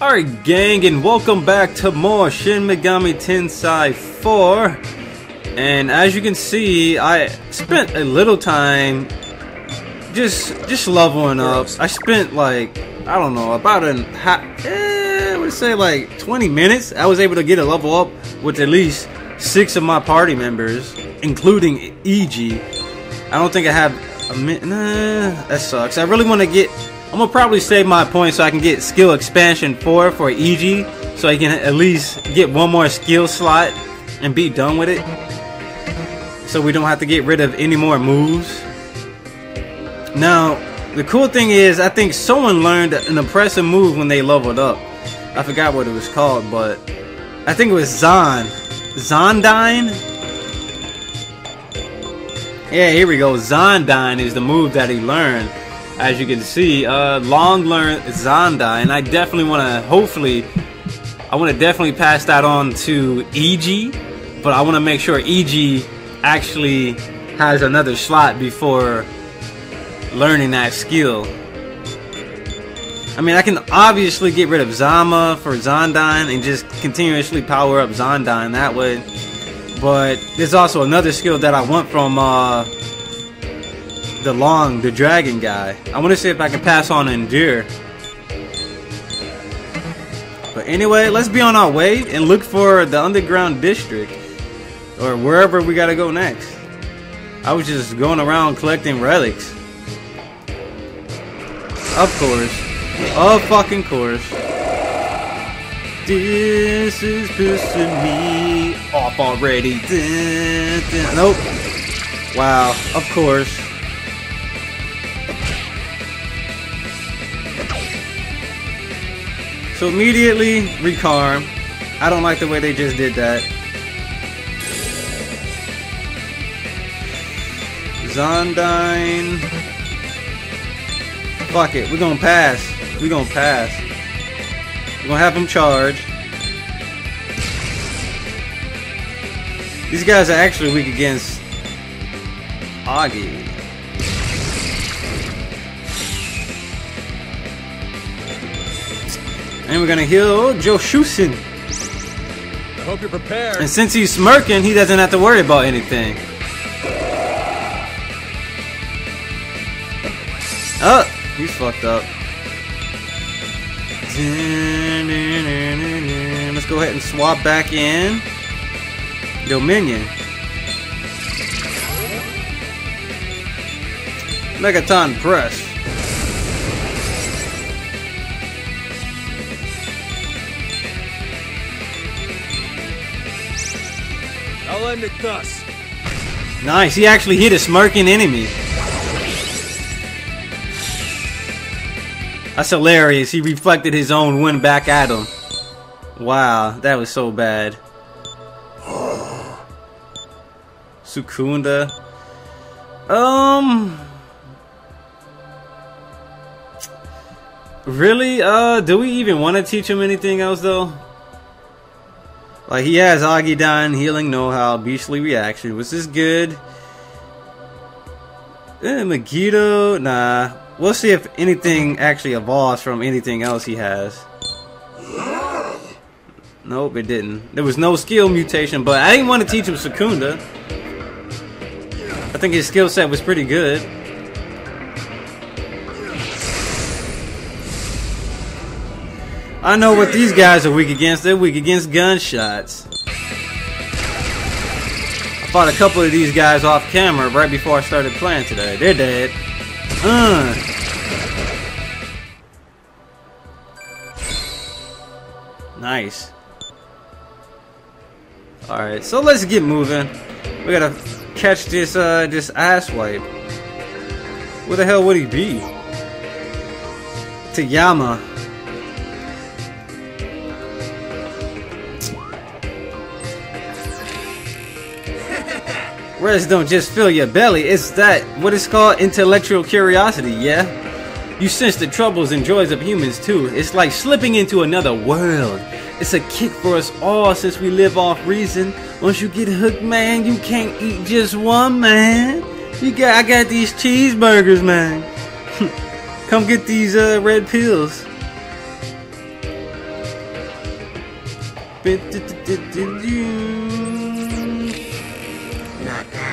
Alright gang and welcome back to more Shin Megami Tensei 4 and as you can see I spent a little time just just leveling up. I spent like I don't know about an eh, I would say like 20 minutes. I was able to get a level up with at least six of my party members including EG I don't think I have a minute nah that sucks. I really want to get I'm gonna probably save my points so I can get skill expansion 4 for EG so I can at least get one more skill slot and be done with it. So we don't have to get rid of any more moves. Now the cool thing is I think someone learned an impressive move when they leveled up. I forgot what it was called but I think it was Zon. Zandyne yeah here we go. Zandyne is the move that he learned as you can see, uh, long learned Zonda, and I definitely want to, hopefully, I want to definitely pass that on to EG, but I want to make sure EG actually has another slot before learning that skill. I mean, I can obviously get rid of Zama for Zandyne and just continuously power up Zandyne that way. But there's also another skill that I want from uh, the long, the dragon guy. I want to see if I can pass on Endure. But anyway, let's be on our way and look for the underground district or wherever we gotta go next. I was just going around collecting relics. Of course. Of fucking course. This is pissing me off already. Dun, dun. Nope. Wow. Of course. So immediately, recarm. I don't like the way they just did that. Zandyne. Fuck it, we're gonna pass. We're gonna pass. We're gonna have him charge. These guys are actually weak against Agi. And we're gonna heal Joshusen. I hope you're prepared. And since he's smirking, he doesn't have to worry about anything. Oh, he's fucked up. Let's go ahead and swap back in. Dominion. Megaton Press. End it thus. Nice, he actually hit a smirking enemy. That's hilarious. He reflected his own wind back at him. Wow, that was so bad. Sukunda. Um. Really? Uh, do we even want to teach him anything else though? Like he has Agidyne, healing know-how, beastly reaction. Was this good? Eh, Megiddo, nah. We'll see if anything actually evolves from anything else he has. Nope, it didn't. There was no skill mutation, but I didn't want to teach him Sukunda. I think his skill set was pretty good. I know what these guys are weak against. They're weak against gunshots. I fought a couple of these guys off camera right before I started playing today. They're dead. Uh. Nice. Alright, so let's get moving. We gotta catch this uh this ass wipe. Where the hell would he be? Tayama. Rest don't just fill your belly, it's that, what is called intellectual curiosity, yeah? You sense the troubles and joys of humans too. It's like slipping into another world. It's a kick for us all since we live off reason. Once you get hooked, man, you can't eat just one, man. You got, I got these cheeseburgers, man. Come get these uh, red pills.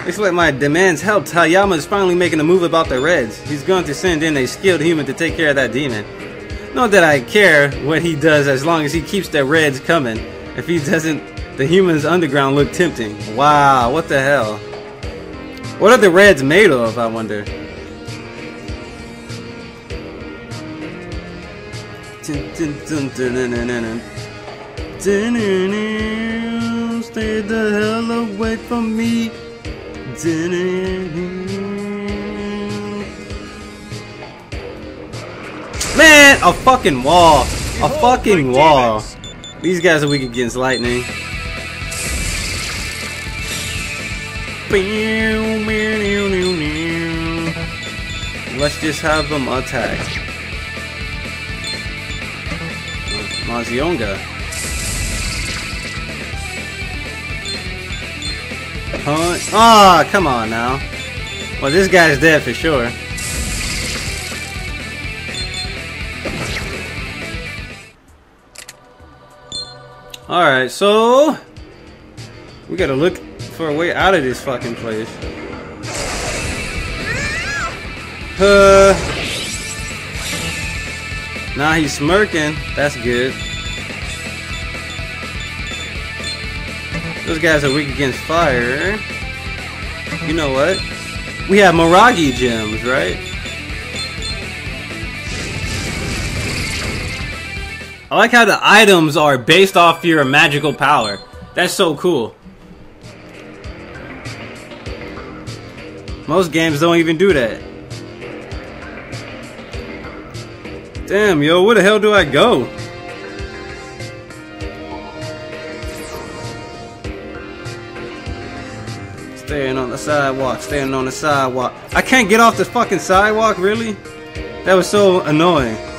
Looks like my demands helped. Tayama is finally making a move about the Reds. He's going to send in a skilled human to take care of that demon. Not that I care what he does as long as he keeps the Reds coming. If he doesn't, the humans underground look tempting. Wow, what the hell? What are the Reds made of, I wonder? Stay the hell away from me. Man, a fucking wall. A fucking wall. These guys are weak against lightning. Let's just have them attack. Mazionga. Ah, oh, come on now. Well, this guy's dead for sure. Alright, so... We gotta look for a way out of this fucking place. Uh... Now he's smirking. That's good. Those guys are weak against fire. Uh-huh. You know what? We have Miragi gems, right? I like how the items are based off your magical power. That's so cool. Most games don't even do that. Damn, yo, where the hell do I go? Staying on the sidewalk, staying on the sidewalk. I can't get off the fucking sidewalk, really? That was so annoying.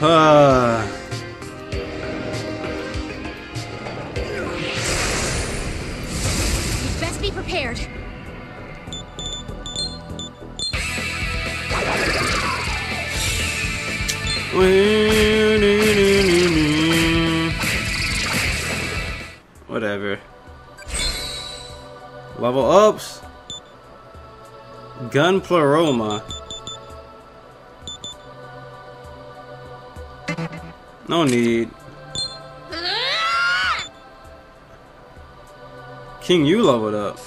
Uh. Whatever. Level ups. Gun Pleroma. No need. King, you leveled up.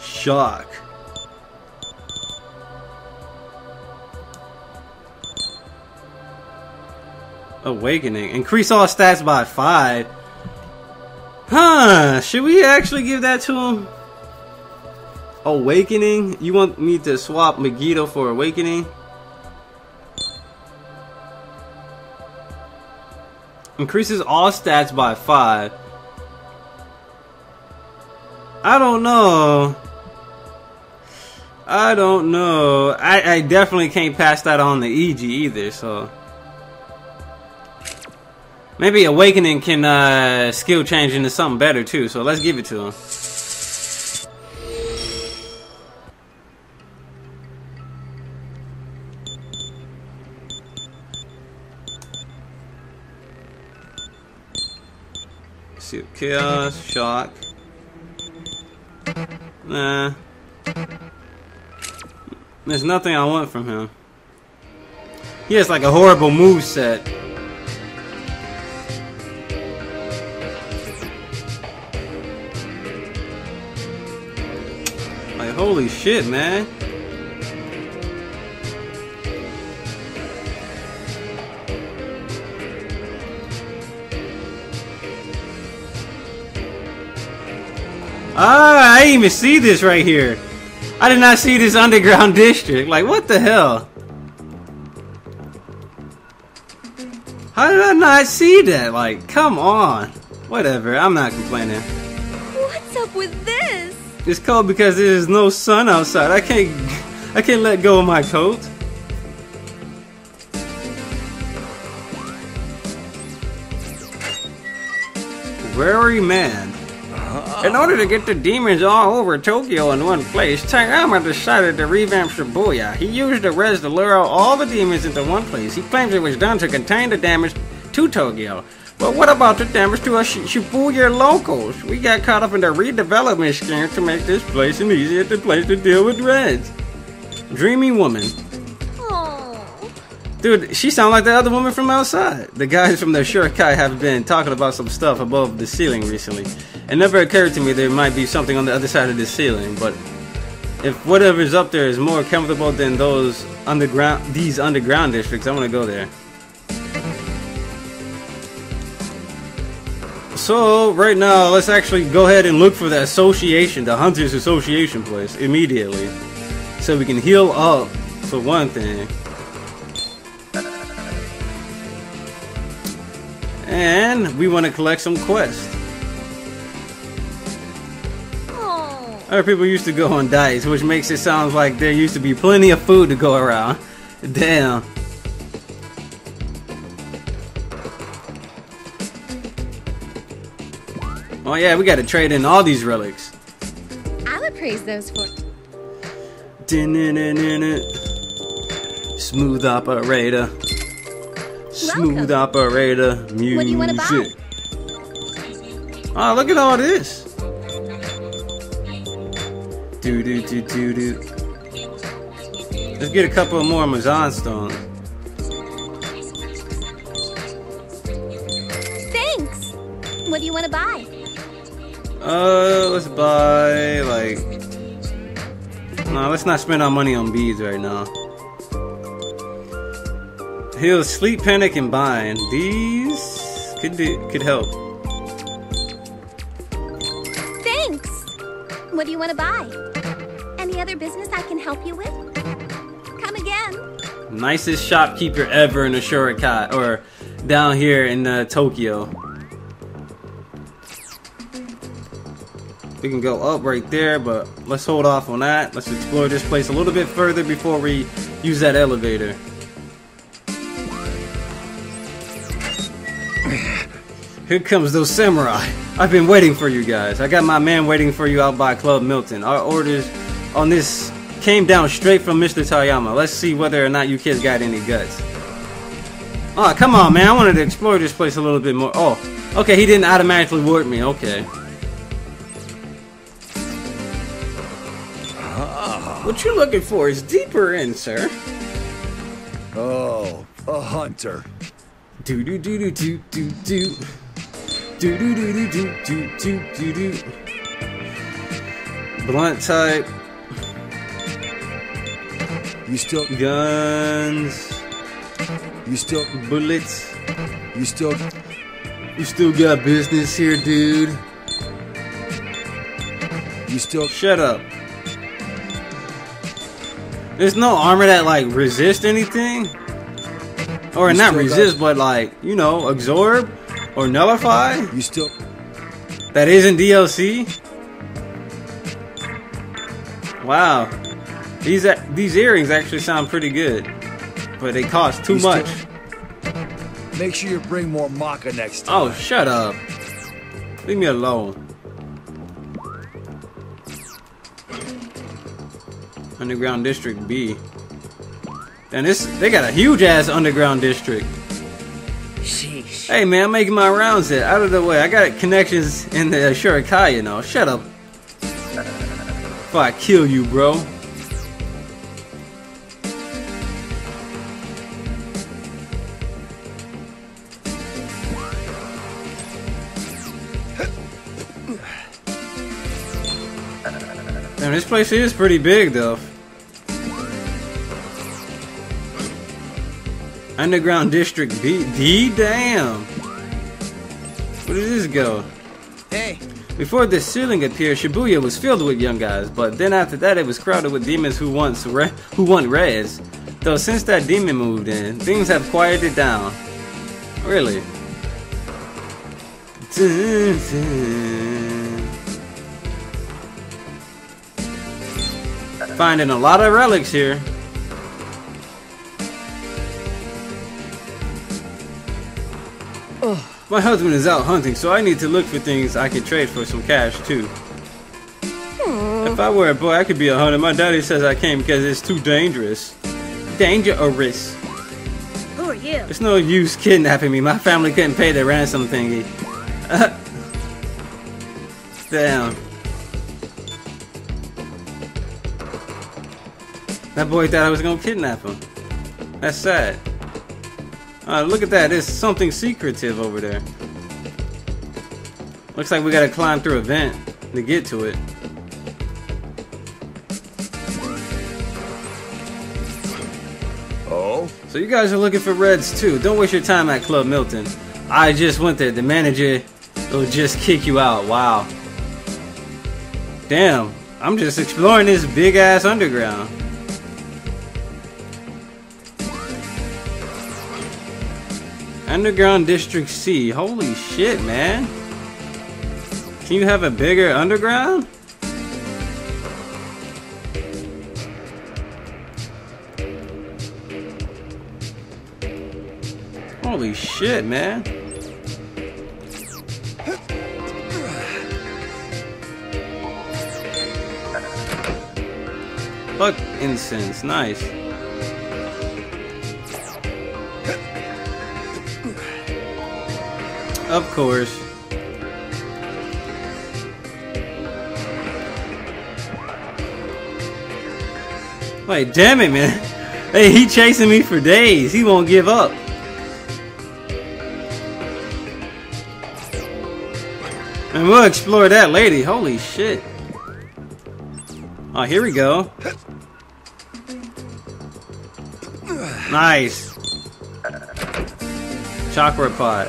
Shock. Awakening. Increase all stats by 5. Huh, should we actually give that to him? Awakening? You want me to swap Megiddo for Awakening? Increases all stats by 5. I don't know. I don't know. I, I definitely can't pass that on to EG either, so. Maybe Awakening can uh, skill change into something better too, so let's give it to him. Chaos, shock. Nah. There's nothing I want from him. He has like a horrible move set. Holy shit, man. Ah, I didn't even see this right here. I did not see this underground district. Like, what the hell? How did I not see that? Like, come on. Whatever, I'm not complaining. What's up with this? It's cold because there's no sun outside. I can't I can't let go of my coat. Weary man. Uh-huh. In order to get the demons all over Tokyo in one place, Tayama decided to revamp Shibuya. He used the res to lure out all the demons into one place. He claims it was done to contain the damage to Tokyo. But what about the damage to us Shibuya locals? We got caught up in the redevelopment scheme to make this place an easier place to deal with Reds. Dreamy woman. Dude, she sounds like the other woman from outside. The guys from the Ashura-kai have been talking about some stuff above the ceiling recently. It never occurred to me there might be something on the other side of the ceiling, but if whatever's up there is more comfortable than those underground these underground districts, I want to go there. So right now, let's actually go ahead and look for the association, the Hunters Association place immediately, so we can heal up. For one thing. And we want to collect some quests. Other people used to go on diets, which makes it sound like there used to be plenty of food to go around. Damn. Oh yeah, we gotta trade in all these relics. I'll praise those for. Smooth operator. Smooth Welcome. operator. Music. What do you wanna buy? Oh, look at all this. Do do do do do. Let's get a couple more Amazon stones. Thanks. What do you want to buy? Uh, let's buy like. No, let's not spend our money on beads right now. He'll sleep, panic, and bind. These could do, could help. Thanks. What do you want to buy? Any other business I can help you with? Come again. Nicest shopkeeper ever in the Ashura-kai, or down here in uh, Tokyo. We can go up right there, but let's hold off on that. Let's explore this place a little bit further before we use that elevator. Here comes those samurai. I've been waiting for you guys. I got my man waiting for you out by Club Milton. Our orders on this came down straight from Mr. Tayama. Let's see whether or not you kids got any guts. Oh, come on, man. I wanted to explore this place a little bit more. Oh, okay. He didn't automatically warp me. Okay. What you're looking for is deeper in, sir. Oh, a hunter. Do do do do do do do. Do do do do do do do do do. Blunt type, You still, guns, you still, bullets. you still, You still got business here, dude. you still. Shut up. There's no armor that like resist anything. Or You not resist, but like, you know, absorb or nullify. You still, That isn't DLC. Wow. These uh, these earrings actually sound pretty good. But they cost too You still- much. make sure you bring more macca next oh, time. Oh, shut up. Leave me alone. Underground District B. And this, they got a huge ass underground district. Sheesh. Hey man, I'm making my rounds here. Out of the way. I got connections in the Ashura-kai, you know. Shut up. Before I kill you, bro. This place is pretty big though. Underground District B. D? Damn. Where did this go? Hey, Before this ceiling appeared, Shibuya was filled with young guys, but then after that it was crowded with demons who wants re- who want res. Though since that demon moved in, things have quieted down. Really. Dun, dun. Finding a lot of relics here. My husband is out hunting, so I need to look for things I can trade for some cash too. Hmm. If I were a boy, I could be a hunter. My daddy says I can't because it's too dangerous. Dangerous. Who are you? It's no use kidnapping me. My family couldn't pay the ransom thingy. Damn. That boy thought I was gonna kidnap him. That's sad. Uh, look at that. There's something secretive over there. Looks like we gotta climb through a vent to get to it. Oh? So you guys are looking for reds too. Don't waste your time at Club Milton. I just went there. The manager will just kick you out. Wow. Damn. I'm just exploring this big ass underground. Underground District C. Holy shit, man. Can you have a bigger underground? Holy shit, man. Fuck incense, nice. Of course. Wait, damn it, man. Hey, he chasing me for days. He won't give up. And we'll explore that lady. Holy shit. Oh, here we go. Nice. Chakra pot.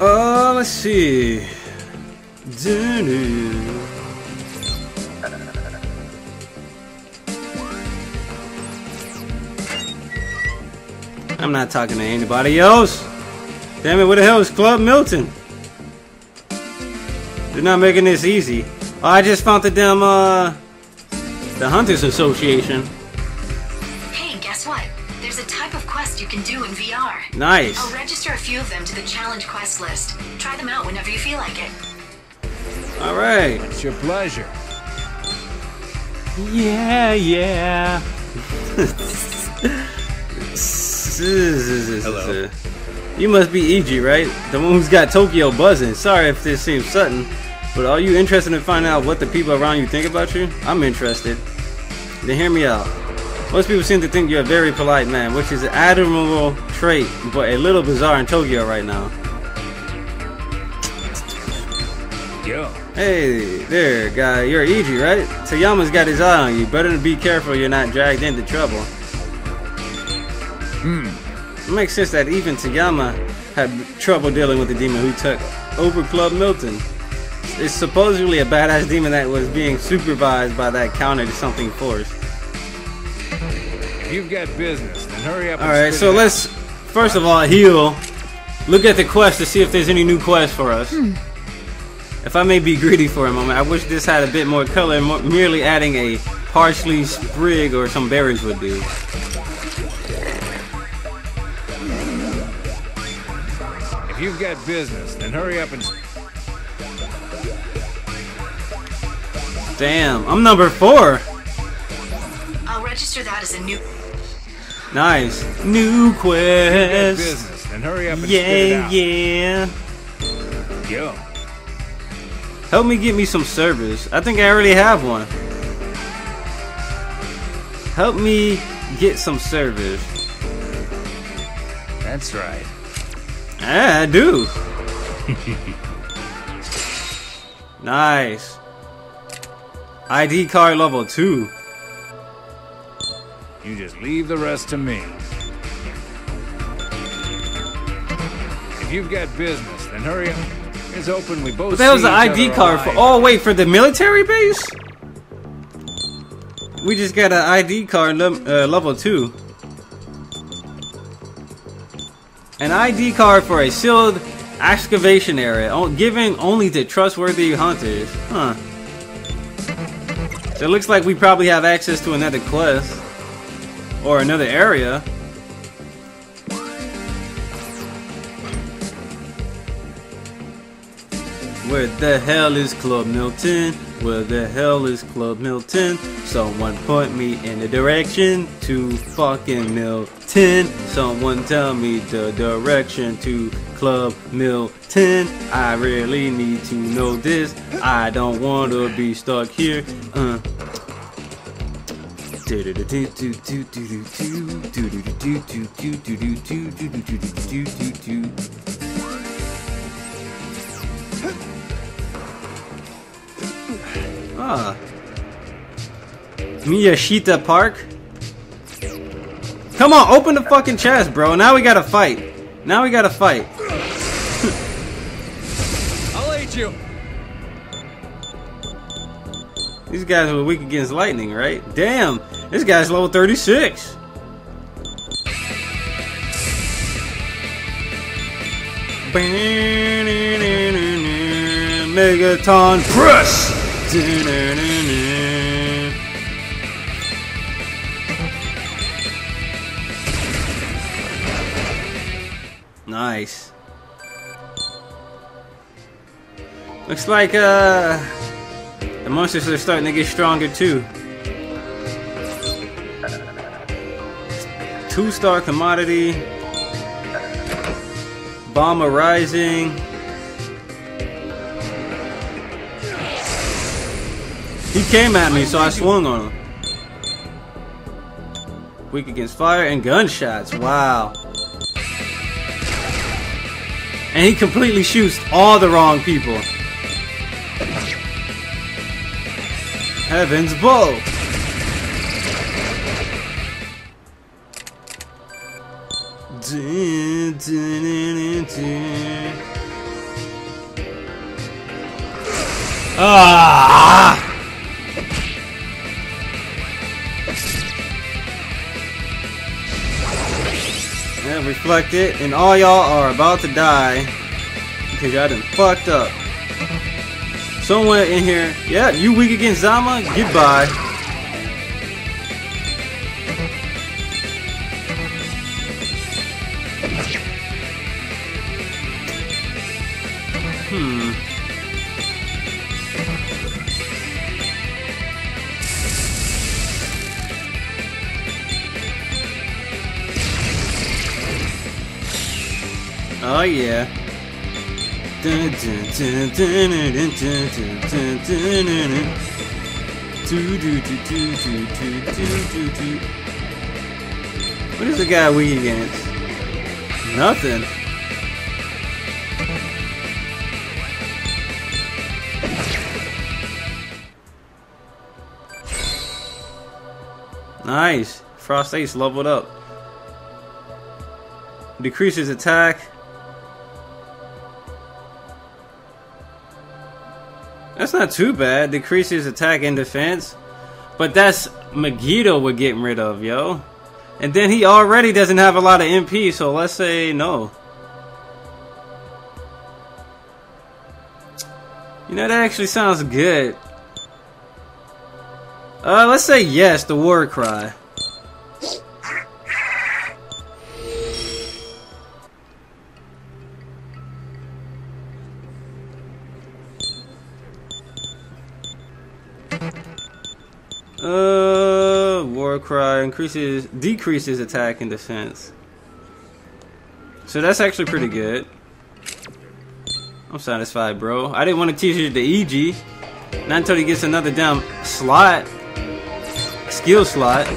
Uh, let's see. Doo-doo. I'm not talking to anybody else. Damn it, where the hell is Club Milton? They're not making this easy. Oh, I just found the damn, uh, the Hunters Association. Hey, guess what? You can do in VR. Nice. I'll register a few of them to the challenge quest list. Try them out whenever you feel like it. All right. It's your pleasure. Yeah, yeah. Hello. You must be EG, right? The one who's got Tokyo buzzing. Sorry if this seems sudden, but are you interested in finding out what the people around you think about you? I'm interested. Then hear me out. Most people seem to think you're a very polite man, which is an admirable trait, but a little bizarre in Tokyo right now. Yo. Hey, there, guy. You're EG, right? Tayama's got his eye on you. Better to be careful you're not dragged into trouble. Hmm. It makes sense that even Tayama had trouble dealing with the demon who took over Club Milton. It's supposedly a badass demon that was being supervised by that counter to something force. If you've got business, then hurry up Alright, so it let's first of all heal. Look at the quest to see if there's any new quests for us. Hmm. If I may be greedy for a moment, I wish this had a bit more color more, merely adding a parsley sprig or some berries would do. If you've got business, then hurry up and Damn, I'm number four. I'll register that as a new. Nice. New get quest. business, then hurry up and spit it Yeah, yeah. Yo. Help me get me some service. I think I already have one. Help me get some service. That's right. Yeah, I do. nice. ID card level 2. You just leave the rest to me. If you've got business, then hurry up. It's open. We both. What the hell's the ID card for? Oh, wait, for the military base? We just got an ID card uh, level 2. An ID card for a sealed excavation area, o- given only to trustworthy hunters. Huh. So it looks like we probably have access to another quest or another area. Where the hell is Club Milton? Where the hell is Club Milton? Someone point me in the direction to fucking Milton. Someone tell me the direction to Club Milton. I really need to know this. I don't want to be stuck here. Uh, Ah. Miyashita Park? Come on, open the fucking chest, bro. Now we gotta fight. Now we gotta fight. I'll aid you. These guys are weak against lightning, right? Damn, this guy's level 36. Megaton Press! Nice. Looks like, uh, the monsters are starting to get stronger too. Two star commodity. Bomber rising. He came at me, so I swung on him. Weak against fire and gunshots. Wow. And he completely shoots all the wrong people. Heaven's Bow. Ah! And reflect it, and all y'all are about to die because y'all done fucked up. Somewhere in here, yeah, you weak against Zama? Goodbye. Oh, do, do. What is the guy weak against? Nothing. Nice. Frost Ace leveled up. Decreases attack. That's not too bad. Decreases attack and defense. But that's Megiddo we're getting rid of, yo. And then he already doesn't have a lot of MP, so let's say no. You know, that actually sounds good. Uh, let's say yes, the war cry. Cry increases, decreases attack and defense. So that's actually pretty good. I'm satisfied, bro. I didn't want to teach you the EG. Not until he gets another damn slot. Skill slot.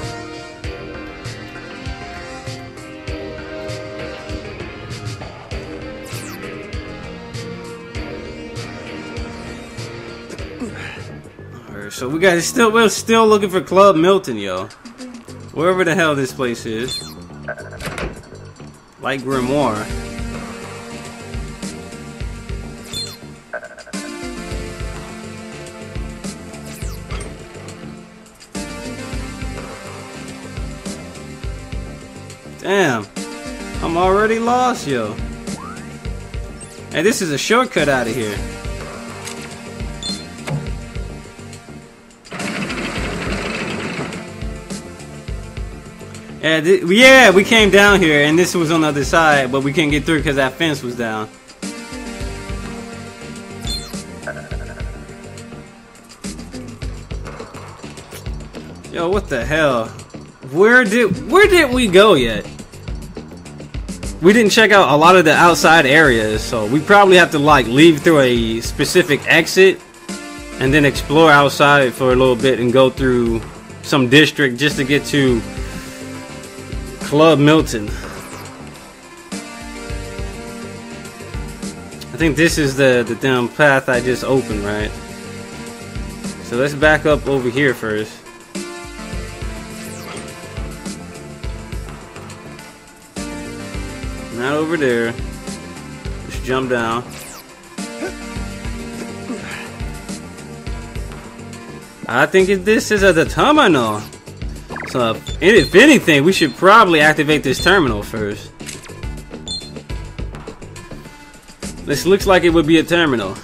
Alright, so we got still we're still looking for Club Milton, yo. Wherever the hell this place is. Like Grimoire. Damn. I'm already lost, yo. Hey, this is a shortcut out of here. Yeah, th- yeah, we came down here, and this was on the other side, but we can't get through because that fence was down. Yo, what the hell? Where did where did we go yet? We didn't check out a lot of the outside areas, so we probably have to like leave through a specific exit and then explore outside for a little bit and go through some district just to get to Club Milton. I think this is the the damn path I just opened, right? So let's back up over here first. Not over there. Just jump down. I think this is at the terminal. So, if- if anything, we should probably activate this terminal first. This looks like it would be a terminal.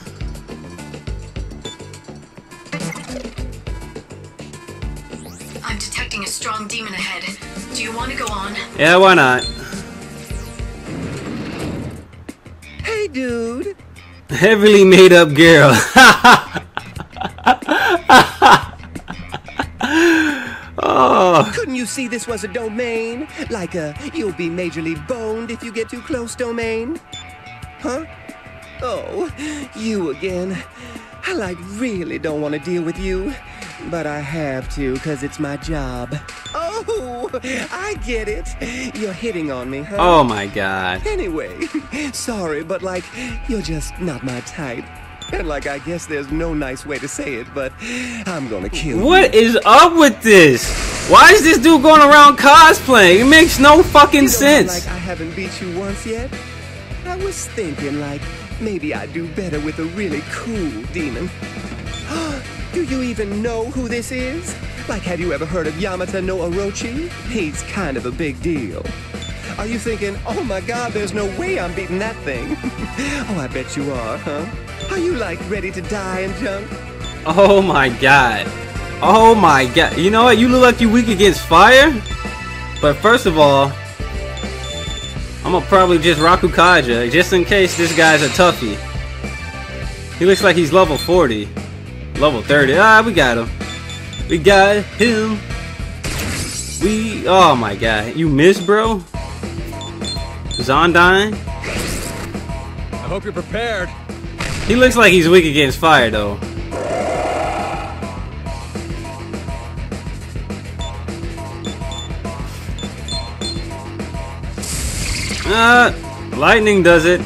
I'm detecting a strong demon ahead. Do you want to go on? Yeah, why not? Hey, dude. Heavily made up girl. you see this was a domain? Like a you'll be majorly boned if you get too close domain? Huh? Oh, you again. I like really don't want to deal with you, but I have to because it's my job. Oh, I get it. You're hitting on me, huh? oh my god. Anyway, sorry, but like, you're just not my type. And like, I guess there's no nice way to say it, but I'm gonna kill you. What is up with this? Why is this dude going around cosplaying? It makes no fucking sense. Like I haven't beat you once yet. I was thinking like maybe I'd do better with a really cool demon. do you even know who this is? Like, have you ever heard of Yamata no Orochi? He's kind of a big deal. Are you thinking, oh my god, there's no way I'm beating that thing? oh, I bet you are, huh? Are you like ready to die and jump? Oh my god. Oh my god. You know what? You look like you weak against fire. But first of all, I'm gonna probably just Raku Kaja just in case this guy's a toughie. He looks like he's level 40. Level 30. Ah, we got him. We got him. We. Oh my god. You missed, bro? Zandyne? I hope you're prepared. He looks like he's weak against fire, though. Ah! Lightning does it!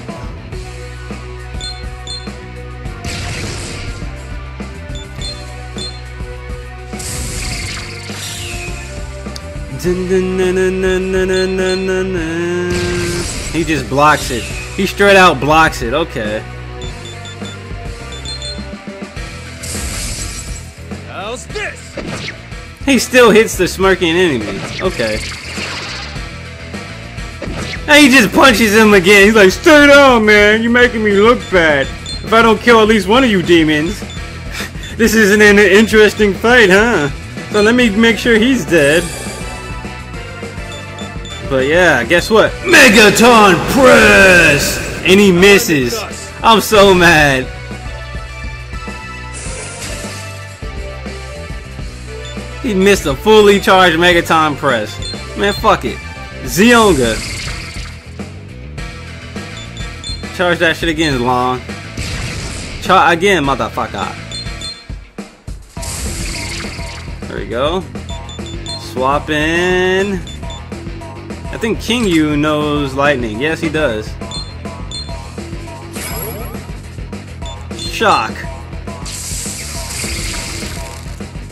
He just blocks it. He straight out blocks it. Okay. How's this? He still hits the smirking enemy. Okay. And he just punches him again. He's like, stay down, man. You're making me look bad. If I don't kill at least one of you demons, this isn't an interesting fight, huh? So let me make sure he's dead. But yeah, guess what? Megaton press! And he misses. I'm so mad. He missed a fully charged Megaton press. Man, fuck it. Zionga. Charge that shit again, long. Char again, motherfucker. There we go. Swap in. I think King Yu knows lightning. Yes, he does. Shock.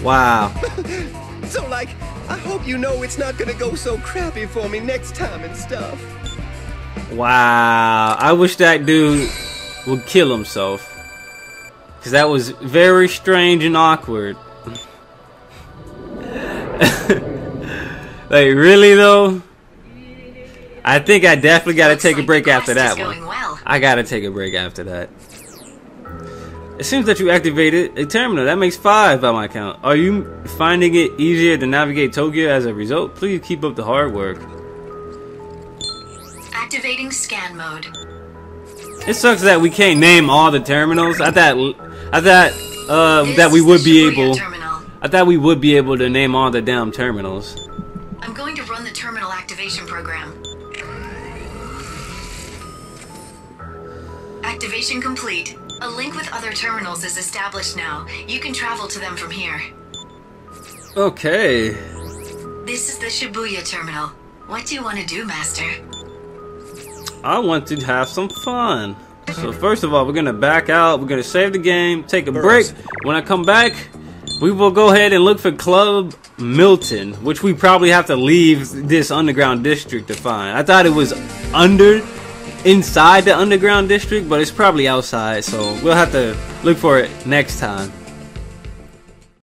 Wow. So, like, I hope you know it's not gonna go so crappy for me next time and stuff. Wow. I wish that dude would kill himself. Because that was very strange and awkward. like, really though? I think I definitely gotta Looks take a break after that one. well. I gotta take a break after that. It seems that you activated a terminal. That makes five by my count. Are you finding it easier to navigate Tokyo as a result? Please keep up the hard work. Scan mode. It sucks that we can't name all the terminals. I thought, I thought uh, that we would be able. Terminal. I thought we would be able to name all the damn terminals. I'm going to run the terminal activation program. Activation complete. A link with other terminals is established now. You can travel to them from here. Okay. This is the Shibuya terminal. What do you want to do, Master? I want to have some fun. So first of all, we're gonna back out. We're gonna save the game, take a break. When I come back, we will go ahead and look for Club Milton, which we probably have to leave this underground district to find. I thought it was under, inside the underground district, but it's probably outside. So we'll have to look for it next time.